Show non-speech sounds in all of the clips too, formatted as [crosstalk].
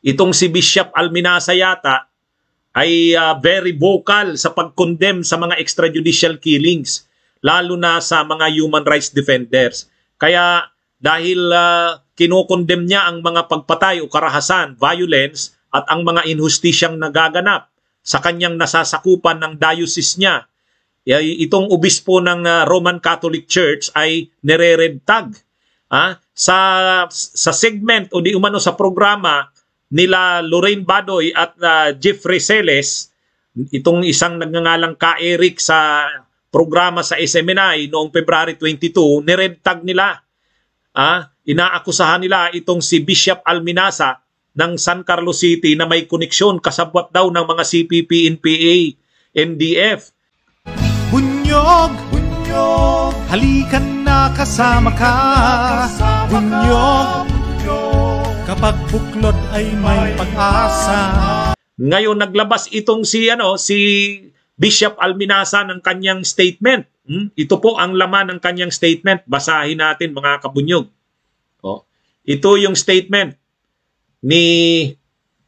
itong si Bishop Alminasa yata ay uh, very vocal sa pag-condemn sa mga extrajudicial killings lalo na sa mga human rights defenders. Kaya dahil uh, kinokondem niya ang mga pagpatay o karahasan, violence at ang mga inhustisyang nagaganap sa kanyang nasasakupan ng diocese niya. Itong obispo ng uh, Roman Catholic Church ay nire-red tag. Ah, sa sa segment o di umano sa programa nila Lorraine Badoy at uh, Jeffrey Celes, itong isang nagngangalang ka Eric sa programa sa SMNI noong February 22, ni-red tag nila ah, inaakusahan nila itong si Bishop Alminasa ng San Carlos City na may koneksyon kasabwat daw ng mga CPP, NPA, NDF. Bunyog, bunyog, halikan na kasama ka. Bunyog, kapag buklod ay may pag-asa. Ngayon naglabas itong si ano si Bishop Alminasa ng kanyang statement Hmm? Ito po ang laman ng kanyang statement. Basahin natin mga kabunyog. Oh. Ito yung statement ni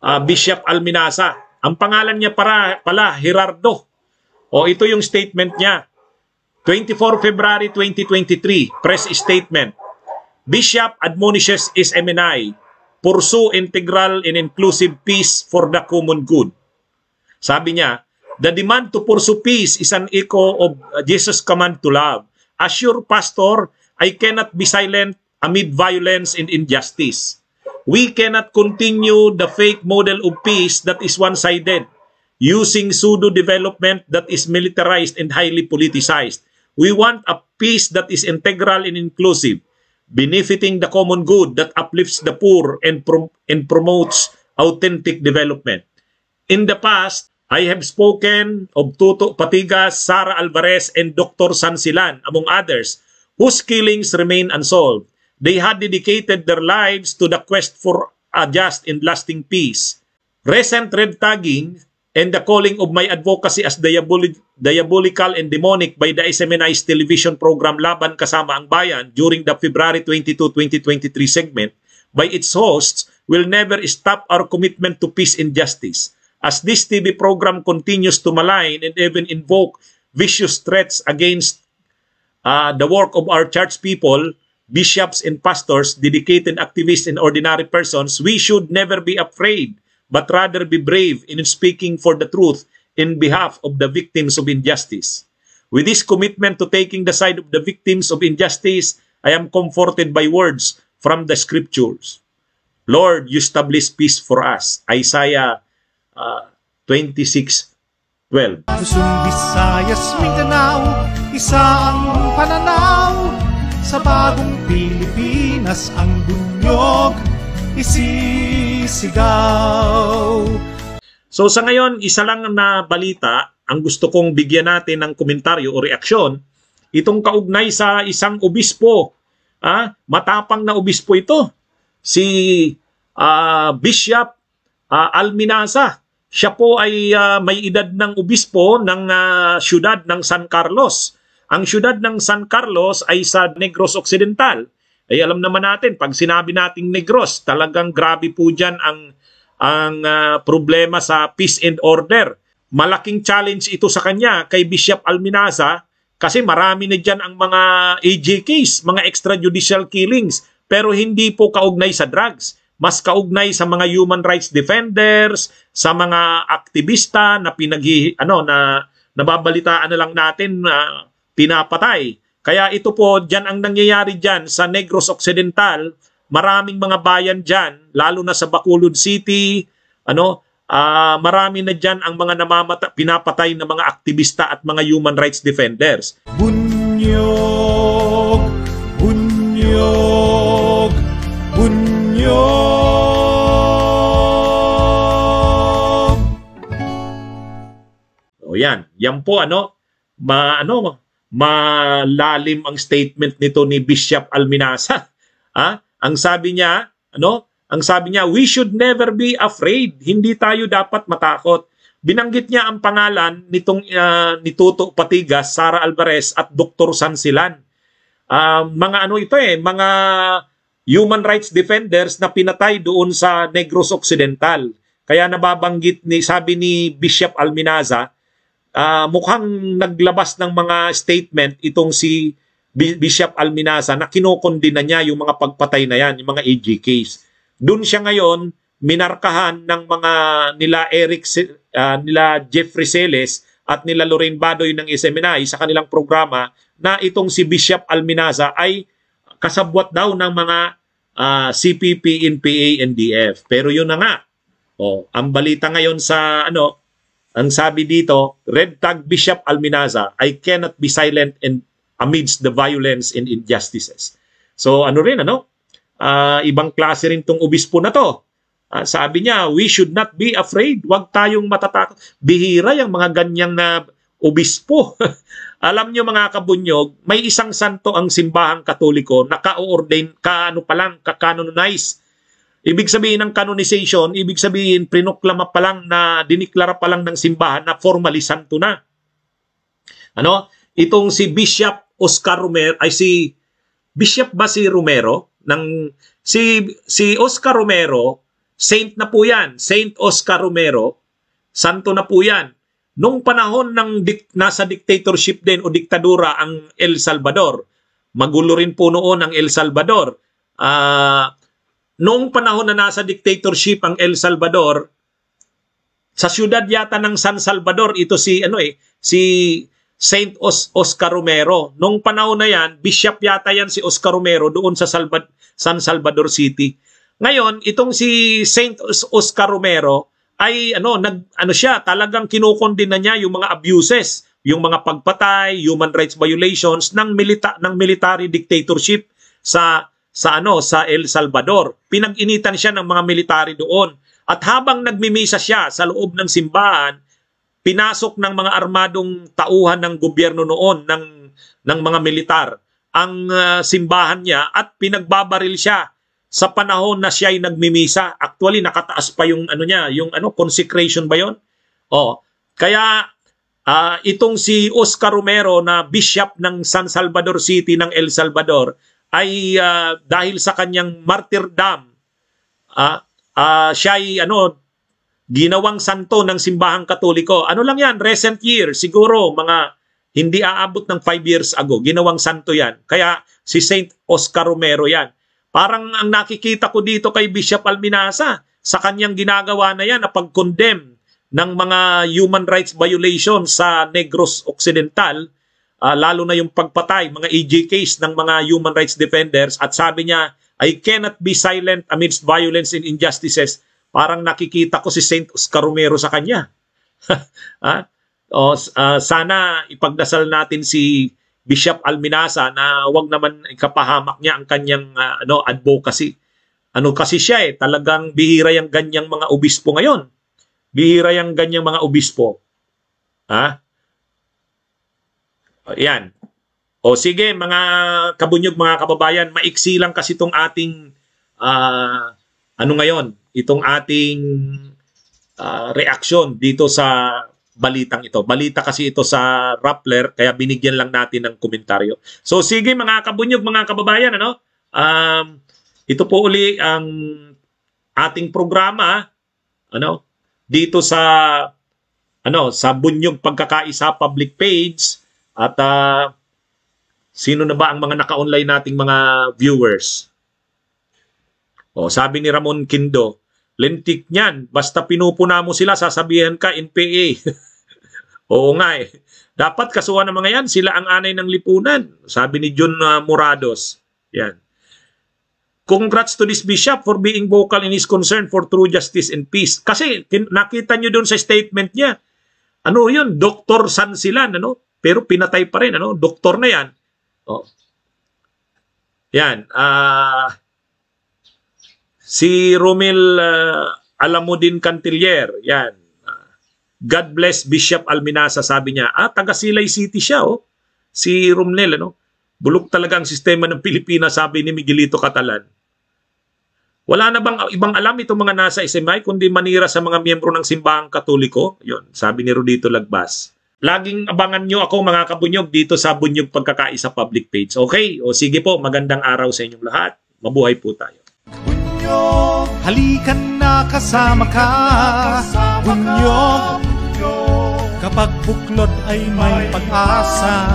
uh, Bishop Alminasa. Ang pangalan niya para, pala, Gerardo. Oh, ito yung statement niya. 24 February 2023, press statement. Bishop admonishes SMNI, pursue integral and inclusive peace for the common good. Sabi niya, The demand to pursue peace is an echo of Jesus' command to love. As your pastor, I cannot be silent amid violence and injustice. We cannot continue the fake model of peace that is one-sided, using pseudo-development that is militarized and highly politicized. We want a peace that is integral and inclusive, benefiting the common good that uplifts the poor and, prom- and promotes authentic development. In the past, I have spoken of Tuto Patigas, Sara Alvarez, and Dr. Sansilan, among others, whose killings remain unsolved. They had dedicated their lives to the quest for a just and lasting peace. Recent red tagging and the calling of my advocacy as diabolic, diabolical and demonic by the SMNI's television program Laban Kasama ang Bayan during the February 22, 2023 segment by its hosts will never stop our commitment to peace and justice. As this TV program continues to malign and even invoke vicious threats against uh, the work of our church people, bishops and pastors, dedicated activists and ordinary persons, we should never be afraid, but rather be brave in speaking for the truth in behalf of the victims of injustice. With this commitment to taking the side of the victims of injustice, I am comforted by words from the scriptures. Lord, you establish peace for us. Isaiah uh, 26.12. Luzon, Visayas, Mindanao, isa ang pananaw sa bagong Pilipinas ang bunyog isisigaw. So sa ngayon, isa lang na balita ang gusto kong bigyan natin ng komentaryo o reaksyon. Itong kaugnay sa isang obispo. Ah, matapang na obispo ito. Si uh, Bishop uh, Alminasa. Siya po ay uh, may edad ng obispo ng uh, siyudad ng San Carlos. Ang siyudad ng San Carlos ay sa Negros Occidental. Ay alam naman natin, pag sinabi nating Negros, talagang grabe po dyan ang, ang uh, problema sa peace and order. Malaking challenge ito sa kanya kay Bishop Alminaza kasi marami na dyan ang mga AJKs, mga extrajudicial killings, pero hindi po kaugnay sa drugs mas kaugnay sa mga human rights defenders, sa mga aktivista na pinag ano na nababalitaan na lang natin na uh, pinapatay. Kaya ito po diyan ang nangyayari diyan sa Negros Occidental, maraming mga bayan diyan, lalo na sa Bacolod City, ano, uh, marami na diyan ang mga namamata pinapatay ng mga aktivista at mga human rights defenders. Bunyog, bunyog, bunyog. O yan, yan po ano, ma, ano, malalim ang statement nito ni Bishop Alminasa. Ha? [laughs] Ang sabi niya, ano? Ang sabi niya, we should never be afraid. Hindi tayo dapat matakot. Binanggit niya ang pangalan nitong uh, ni Tuto Patigas, Sara Alvarez at Dr. Sansilan. Uh, mga ano ito eh, mga human rights defenders na pinatay doon sa Negros Occidental. Kaya nababanggit ni sabi ni Bishop Alminaza, uh, mukhang naglabas ng mga statement itong si Bishop Alminaza na kinokondina niya yung mga pagpatay na yan, yung mga AGKs. Doon siya ngayon minarkahan ng mga nila Eric uh, nila Jeffrey Celes at nila Lorraine Badoy ng SMNI sa kanilang programa na itong si Bishop Alminaza ay kasabwat daw ng mga uh, CPP, NPA, NDF. Pero yun na nga. Oh, ang balita ngayon sa ano, ang sabi dito, Red Tag Bishop Alminaza, I cannot be silent and amidst the violence and injustices. So ano rin ano? Uh, ibang klase rin tong obispo na to. Uh, sabi niya, we should not be afraid. Huwag tayong matatakot. Bihira yung mga ganyang na obispo. [laughs] Alam niyo mga kabunyog, may isang santo ang simbahang katoliko na ka-ordain, ka-ano pa lang, ka-canonize. Ibig sabihin ng canonization, ibig sabihin prinoklama pa lang na diniklara pa lang ng simbahan na formally santo na. Ano? Itong si Bishop Oscar Romero, ay si Bishop ba si Romero? Ng, si, si Oscar Romero, saint na po yan. Saint Oscar Romero, santo na po yan Nung panahon ng dik- nasa dictatorship din o diktadura ang El Salvador, magulo rin po noon ang El Salvador. Uh, noong panahon na nasa dictatorship ang El Salvador, sa siyudad yata ng San Salvador, ito si ano eh, si Saint Os- Oscar Romero. Nung panahon na yan, bishop yata yan si Oscar Romero doon sa Salva- San Salvador City. Ngayon, itong si Saint Oscar Romero, ay ano nag ano siya talagang kinukondina niya yung mga abuses, yung mga pagpatay, human rights violations ng milita ng military dictatorship sa sa ano sa El Salvador. Pinag-initan siya ng mga military doon. At habang nagmimisa siya sa loob ng simbahan, pinasok ng mga armadong tauhan ng gobyerno noon ng ng mga militar ang uh, simbahan niya at pinagbabaril siya sa panahon na siya ay nagmimisa. Actually, nakataas pa yung ano niya, yung ano consecration ba 'yon? Oh, kaya uh, itong si Oscar Romero na bishop ng San Salvador City ng El Salvador ay uh, dahil sa kanyang martyrdom uh, uh, siya ay ano ginawang santo ng simbahang katoliko. Ano lang yan, recent year, siguro mga hindi aabot ng 5 years ago, ginawang santo yan. Kaya si Saint Oscar Romero yan. Parang ang nakikita ko dito kay Bishop Alminasa sa kanyang ginagawa na yan na pag-condemn ng mga human rights violations sa Negros Occidental, uh, lalo na yung pagpatay, mga EJ case ng mga human rights defenders at sabi niya, I cannot be silent amidst violence and injustices. Parang nakikita ko si Saint Oscar Romero sa kanya. ha? [laughs] o, uh, sana ipagdasal natin si Bishop Alminasa na wag naman ikapahamak niya ang kanyang uh, ano advocacy. Ano kasi siya eh, talagang bihira yung ganyang mga obispo ngayon. Bihira yung ganyang mga obispo. Ha? Yan. O sige, mga kabunyog, mga kababayan, maiksi lang kasi itong ating uh, ano ngayon, itong ating uh, reaksyon dito sa balitang ito. Balita kasi ito sa Rappler, kaya binigyan lang natin ng komentaryo. So sige mga kabunyog, mga kababayan, ano? Um, ito po uli ang ating programa, ano? Dito sa ano, sa Bunyog Pagkakaisa public page at uh, sino na ba ang mga naka-online nating mga viewers? O, sabi ni Ramon Kindo, lentik niyan, basta pinupuna mo sila, sasabihan ka NPA. [laughs] Oo nga eh. Dapat kasuhan ng mga yan, sila ang anay ng lipunan. Sabi ni John uh, Morados. Yan. Congrats to this bishop for being vocal in his concern for true justice and peace. Kasi nakita nyo doon sa statement niya, ano yun, Dr. San sila, ano? Pero pinatay pa rin, ano? Doktor na yan. Oh. Yan. Uh, si Romel uh, Alamudin Cantilier, yan God bless Bishop Alminasa, sabi niya. Ah, taga Silay City siya, oh. Si Romnel, ano? Bulok talaga ang sistema ng Pilipinas, sabi ni Miguelito Catalan. Wala na bang ibang alam itong mga nasa SMI kundi manira sa mga miyembro ng simbahang katoliko? Yon, sabi ni Rodito Lagbas. Laging abangan nyo ako mga kabunyog dito sa Bunyog Pagkakaisa public page. Okay? O sige po, magandang araw sa inyong lahat. Mabuhay po tayo. Bunyog, halikan na kasama ka. Bunyog, kapag buklod ay may pag-asa.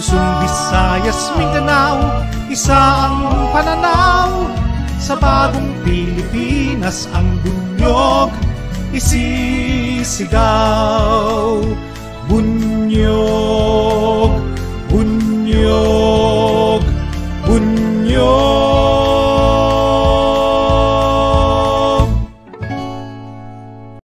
Luzon, Visayas, Mindanao, isa ang pananaw. Sa bagong Pilipinas ang bunyog isisigaw. 운력 운력